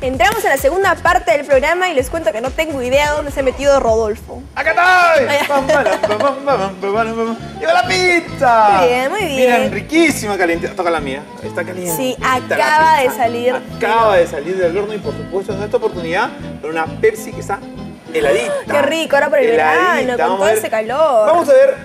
Entramos en la segunda parte del programa y les cuento que no tengo idea dónde se ha metido Rodolfo. ¡Acá estoy! ¡Llegó la pizza! Muy bien, muy bien. Miren, riquísima, caliente. Toca la mía. Está caliente. Sí, acaba de salir. Acaba de salir del horno y por supuesto en esta oportunidad con una Pepsi que está heladita. Qué rico, ahora por el Heladita. verano, con Vamos a todo ver- ese calor. Vamos a ver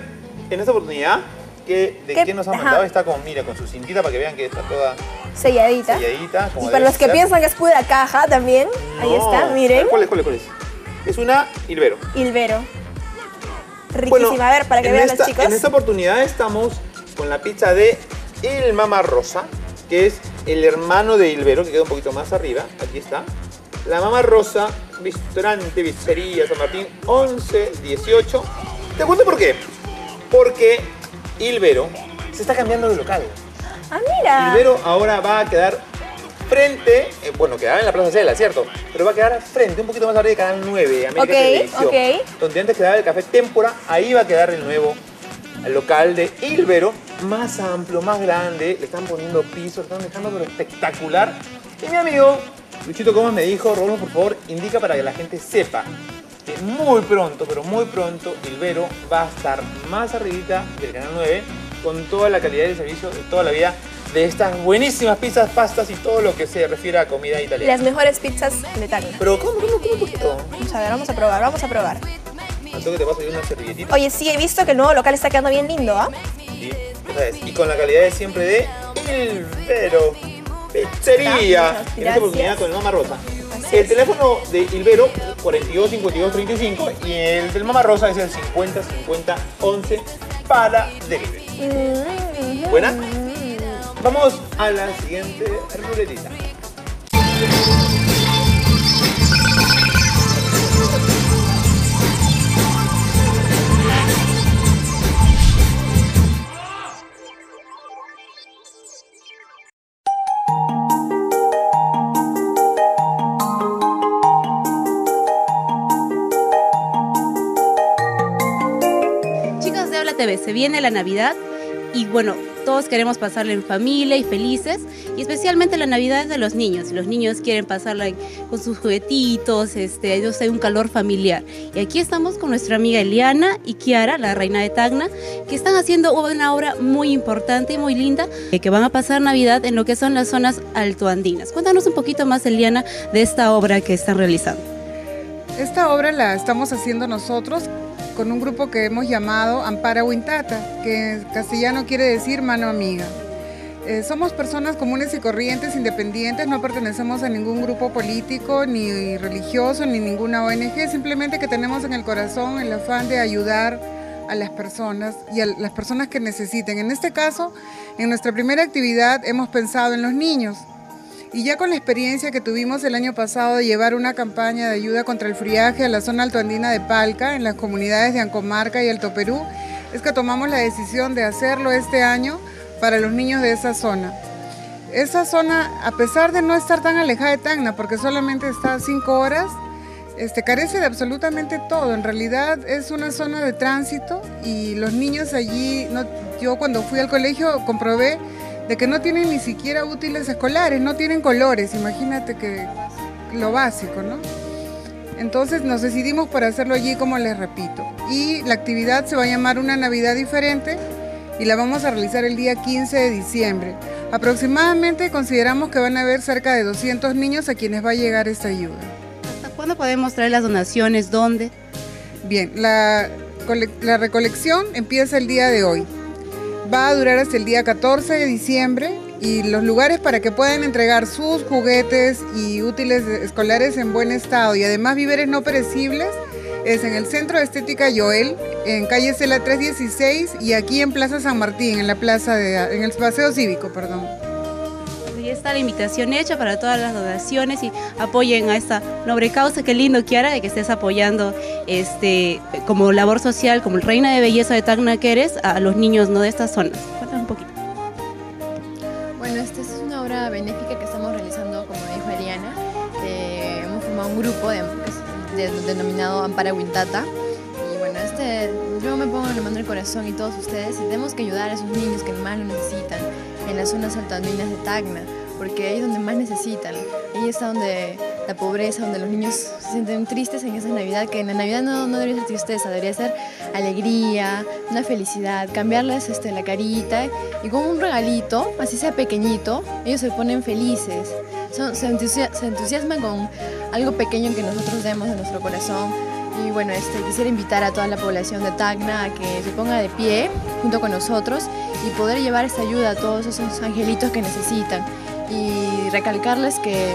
en esta oportunidad que, de ¿Qué? qué nos Ajá. mandado. Está con, mira, con su cintita para que vean que está toda Selladita. selladita. como Y para los que ser. piensan que es pura caja también, ahí No. está, A ver, miren. ¿Cuál es, cuál es, cuál es? Es una Ilvero. Ilvero. Riquísima. a ver, para que vean esta, los chicos. En esta oportunidad estamos con la pizza de El Mama Rosa, que es el hermano de Ilvero, que queda un poquito más arriba. Aquí está. La Mama Rosa, restaurante, pizzería, San Martín, 11, 18. Te cuento por qué. Porque Ilvero se está cambiando de local. Ah, mira. Ahora va a quedar frente, eh, bueno, quedaba en la Plaza Cela, ¿cierto? Pero va a quedar frente, un poquito más arriba de Canal 9, América Ok, Televisión. ok. Donde antes quedaba el Café Témpora, ahí va a quedar el nuevo local de Ilvero, más amplio, más grande, le están poniendo piso, le están dejando pero espectacular. Y mi amigo Luchito Gómez me dijo, Rolo, por favor, indica para que la gente sepa que muy pronto, pero muy pronto, Ilvero va a estar más arribita del Canal 9 con toda la calidad de servicio de toda la vida de estas buenísimas pizzas, pastas y todo lo que se refiere a comida italiana. Las mejores pizzas de Tacna. Pero, ¿cómo, cómo, cómo poquito? Vamos a ver, vamos a probar, vamos a probar. Toque te vas a una servilletita. Oye, sí, he visto que el nuevo local está quedando bien lindo, ¿ah? Sí, esa es. Y con la calidad de siempre de Ilvero Pizzería. Gracias, En esta oportunidad con el Mama Rosa. Así el es. teléfono de Ilvero 42 52 35 y el del Mama Rosa es el 50 50 11 para delivery. ¿Buena? Vamos a la siguiente ruletita. Se viene la Navidad y bueno, todos queremos pasarla en familia y felices y especialmente la Navidad es de los niños. Los niños quieren pasarla con sus juguetitos, este, ellos hay un calor familiar. Y aquí estamos con nuestra amiga Eliana y Kiara, la reina de Tacna, que están haciendo una obra muy importante y muy linda, eh, que van a pasar Navidad en lo que son las zonas altoandinas. Cuéntanos un poquito más, Eliana, de esta obra que están realizando. Esta obra la estamos haciendo nosotros con un grupo que hemos llamado Ampara Wintata, que en castellano quiere decir mano amiga. Eh, somos personas comunes y corrientes, independientes, no pertenecemos a ningún grupo político, ni religioso, ni ninguna ONG, simplemente que tenemos en el corazón el afán de ayudar a las personas y a las personas que necesiten. En este caso, en nuestra primera actividad hemos pensado en los niños. Y ya con la experiencia que tuvimos el año pasado de llevar una campaña de ayuda contra el friaje a la zona altoandina de Palca, en las comunidades de Ancomarca y Alto Perú, es que tomamos la decisión de hacerlo este año para los niños de esa zona. Esa zona, a pesar de no estar tan alejada de Tacna, porque solamente está a cinco horas, este, carece de absolutamente todo. En realidad es una zona de tránsito y los niños allí, no, yo cuando fui al colegio comprobé de que no tienen ni siquiera útiles escolares, no tienen colores, imagínate que lo básico, ¿no? Entonces nos decidimos por hacerlo allí, como les repito. Y la actividad se va a llamar Una Navidad Diferente y la vamos a realizar el día 15 de diciembre. Aproximadamente consideramos que van a haber cerca de 200 niños a quienes va a llegar esta ayuda. ¿Hasta cuándo podemos traer las donaciones? ¿Dónde? Bien, la, la recolección empieza el día de hoy. Va a durar hasta el día 14 de diciembre y los lugares para que puedan entregar sus juguetes y útiles escolares en buen estado y además víveres no perecibles es en el Centro de Estética Joel, en calle Cela 316 y aquí en Plaza San Martín, en la plaza de, en el Paseo Cívico, perdón. Está la invitación hecha para todas las donaciones y apoyen a esta noble causa. Qué lindo, Kiara, de que estés apoyando este como labor social, como reina de belleza de Tacna que eres, a los niños no de estas zonas. Cuéntanos un poquito. Bueno, esta es una obra benéfica que estamos realizando, como dijo Eliana. Eh, hemos formado un grupo de, de- denominado Ampara Wintata. Y bueno, este, yo me pongo en la mano del corazón y todos ustedes, y tenemos que ayudar a esos niños que más lo necesitan en las zonas altoandinas de Tacna. Porque ahí es donde más necesitan. Ahí está donde la pobreza, donde los niños se sienten tristes en esa Navidad, que en la Navidad no, debería ser tristeza, debería ser alegría, una felicidad, cambiarles este, la carita y con un regalito, así sea pequeñito, ellos se ponen felices. Son- se entusiasman con algo pequeño que nosotros demos de nuestro corazón. Y bueno, este, quisiera invitar a toda la población de Tacna a que se ponga de pie junto con nosotros y poder llevar esta ayuda a todos esos angelitos que necesitan. Y recalcarles que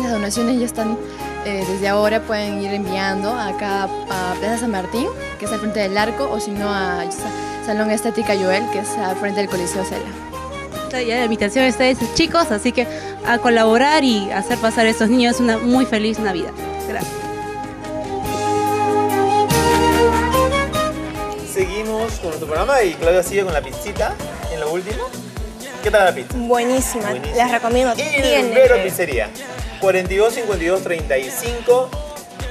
las donaciones ya están eh, desde ahora, pueden ir enviando acá a Plaza San Martín, que es al frente del arco, o si no a Sa- Salón Estética Joel, que es al frente del Coliseo Cela. Ya la invitación está de esos chicos, así que a colaborar y hacer pasar a esos niños una muy feliz Navidad. Gracias. Seguimos con nuestro programa y Claudia sigue con la pizzita en lo último. ¿Qué tal la pizza? Buenísima, les recomiendo. Ilvero que- Pizzería. 42 52 35.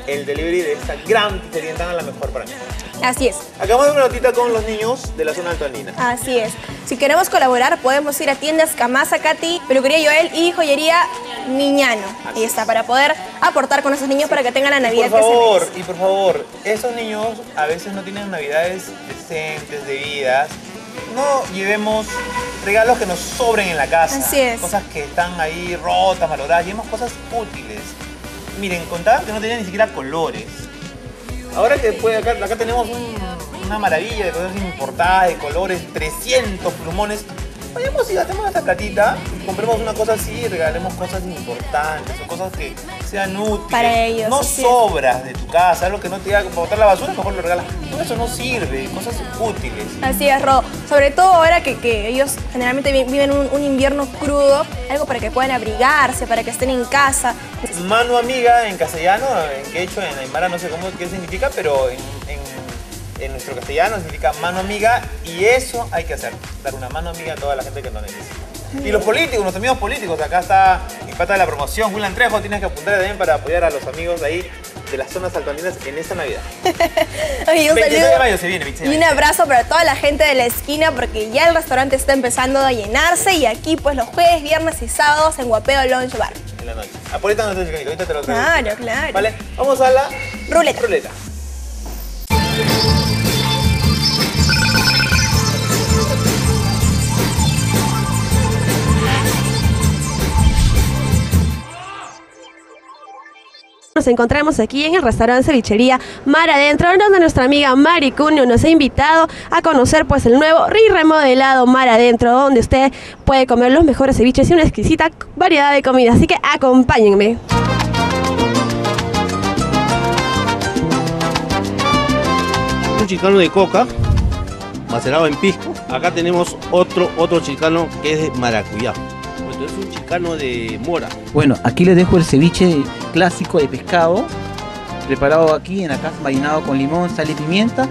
El delivery de esta gran pizzería en la mejor para mí. Así es, Acabamos de una notita con los niños de la zona alto andina. así es. Si queremos colaborar, podemos ir a tiendas Camasa, Katy, Peluquería Joel y Joyería Niñano. Ahí está, para poder aportar con esos niños para que tengan la Navidad por que se favor, y por favor, esos niños a veces no tienen navidades decentes, debidas. No llevemos regalos que nos sobren en la casa. Así es. Cosas que están ahí rotas, malogradas. Llevemos cosas útiles. Miren, contaban que no tenían ni siquiera colores. Ahora que después acá, acá tenemos un- una maravilla de cosas importadas, de colores, 300 plumones. Vayamos y gastemos esta catita, compremos una cosa así y regalemos cosas importantes o cosas que sean útiles. Para ellos, No sobras de tu casa, algo que no te haga botar la basura, mejor lo regalas. Todo eso no sirve, cosas útiles. Así es, Ro. Sobre todo ahora que, que ellos generalmente vi- viven un, un invierno crudo, algo para que puedan abrigarse, para que estén en casa. Mano amiga en castellano, en quechua, en aymara, no sé cómo qué significa, pero en, en- en nuestro castellano significa mano amiga y eso hay que hacer, dar una mano amiga a toda la gente que nos necesita. Y los políticos, nuestros amigos políticos, acá está mi pata de la promoción, Julián Trejo, tienes que apuntar también para apoyar a los amigos de ahí de las zonas altoandinas en esta Navidad. Oye, un 26 de saludo mayo se viene, 26 de y un abrazo para toda la gente de la esquina porque ya el restaurante está empezando a llenarse y aquí pues los jueves, viernes y sábados en Guapeo Lounge Bar. En la noche. Apolita nuestro chicanito, ahorita te lo traigo. Claro, claro. Vale, vamos a la Ruleta. ruleta. Nos encontramos aquí en el restaurante cevichería Mar Adentro, donde nuestra amiga Mari Cunio nos ha invitado a conocer pues el nuevo y remodelado Mar Adentro, donde usted puede comer los mejores ceviches y una exquisita variedad de comida. Así que acompáñenme. un chilcano de coca, macerado en pisco. Acá tenemos otro, otro chilcano que es de maracuyá. Es un chilcano de mora. Bueno, aquí les dejo el ceviche clásico de pescado, preparado aquí en la casa, marinado con limón, sal y pimienta.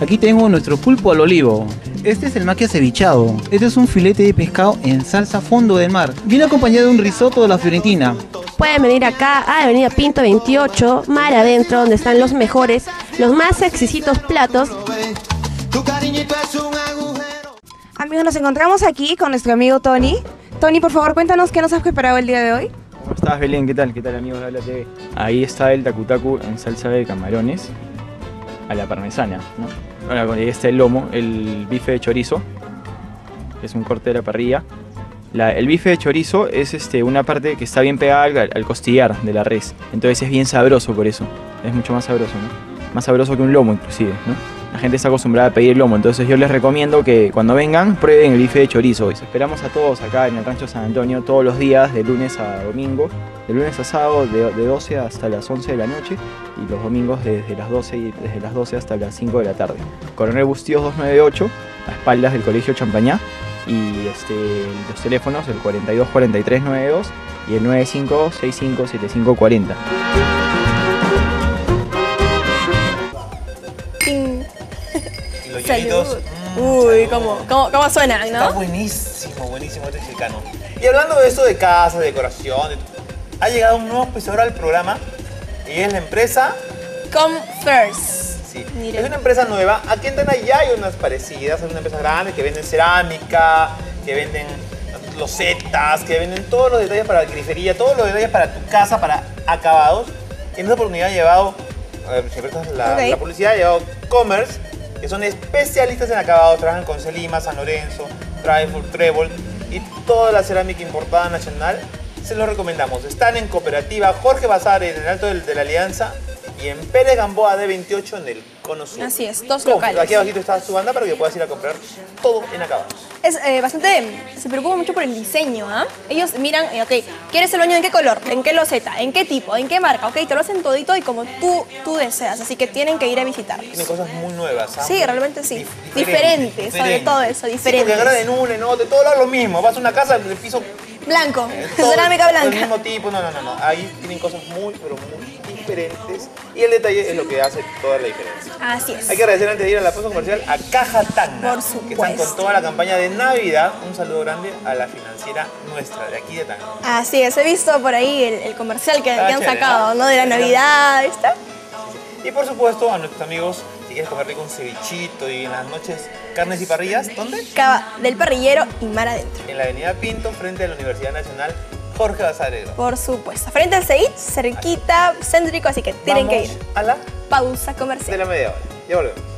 Aquí tengo nuestro pulpo al olivo. Este es el maquia cevichado. Este es un filete de pescado en salsa fondo del mar. Viene acompañado de un risotto de la Fiorentina. Pueden venir acá a Avenida Pinto 28, Mar Adentro, donde están los mejores, los más exquisitos platos Amigos, nos encontramos aquí con nuestro amigo Tony. Tony, por favor, cuéntanos qué nos has preparado el día de hoy. ¿Cómo estás, Belén? ¿Qué tal? ¿Qué tal, amigos de Habla TV? Ahí está el takutaku en salsa de camarones a la parmesana, ¿no? Con- ahí está el lomo, el bife de chorizo, es un corte de la parrilla. La- el bife de chorizo es este, una parte que está bien pegada al, al costillar de la res, entonces es bien sabroso por eso, es mucho más sabroso, ¿no? Más sabroso que un lomo inclusive, ¿no? Gente está acostumbrada a pedir lomo, entonces yo les recomiendo que cuando vengan prueben el bife de chorizo. Esperamos a todos acá en el Rancho San Antonio todos los días, de lunes a domingo, de lunes a sábado de, de 12 hasta las 11 de la noche y los domingos desde las 12, y- desde las 12 hasta las 5 de la tarde. Coronel Bustíos 298, a espaldas del Colegio Champañá y este, los teléfonos el 42 43 92 y el 95 los hielitos. mm, Uy, cómo, cómo, cómo suenan, Está ¿no? buenísimo, buenísimo este chilcano. Y hablando de eso de casa, de decoración, de- ha llegado un nuevo auspiciador al programa y es la empresa. Come first. Sí, es una empresa nueva. Aquí en Tena ya hay unas parecidas, hay una empresa grande que venden cerámica, que venden losetas, que venden todos los detalles para la grifería, todos los detalles para tu casa, para acabados. En esta oportunidad he llevado, a ver, si la, la publicidad, he llevado Commerce, que son especialistas en acabados, trabajan con Celima, San Lorenzo, Trifle, Trébol y toda la cerámica importada nacional. Se los recomendamos. Están en cooperativa Jorge Bazar en el Alto de la Alianza y en Pérez Gamboa D28 en el Cono Sur. Así es, dos Compra. locales. Aquí abajito está su banda para que puedas ir a comprar todo en acabados. Es eh, bastante, se preocupa mucho por el diseño, ¿ah? Ellos miran, eh, ok, ¿quieres el baño en qué color? ¿En qué loseta? ¿En qué tipo? ¿En qué marca? Ok, te lo hacen todito y como tú, tú deseas, así que tienen que ir a visitarlos. Tiene cosas muy nuevas. ¿ah? Sí, realmente sí. Dif- Diferentes, sobre todo eso, Sí, porque diferentes. agarran en una, en otra, de todos lados lo mismo. Vas a una casa, el piso Blanco, eh, todo- cerámica todo El blanca. mismo tipo, no, no, no, no. Ahí tienen cosas muy, pero muy diferentes. Y el detalle es lo que hace toda la diferencia. Así es. Hay que agradecer antes de ir a la pausa comercial a Caja Tacna, Por que están supuesto. con toda la campaña de Navidad. Un saludo grande a la financiera nuestra, de aquí de Tacna. Así es, he visto por ahí el, el comercial que, que han chévere, sacado, ¿no? ¿no? De la Navidad, ¿está? Y por supuesto a nuestros amigos, quieres comer rico un cevichito y en las noches carnes y parrillas, ¿dónde? Cava del parrillero y mar adentro. En la avenida Pinto, frente a la Universidad Nacional Jorge Basaredo. Por supuesto. Frente al CEIT, cerquita, céntrico, así que tienen que ir. a la Pausa de comercial. la media hora. Ya volvemos.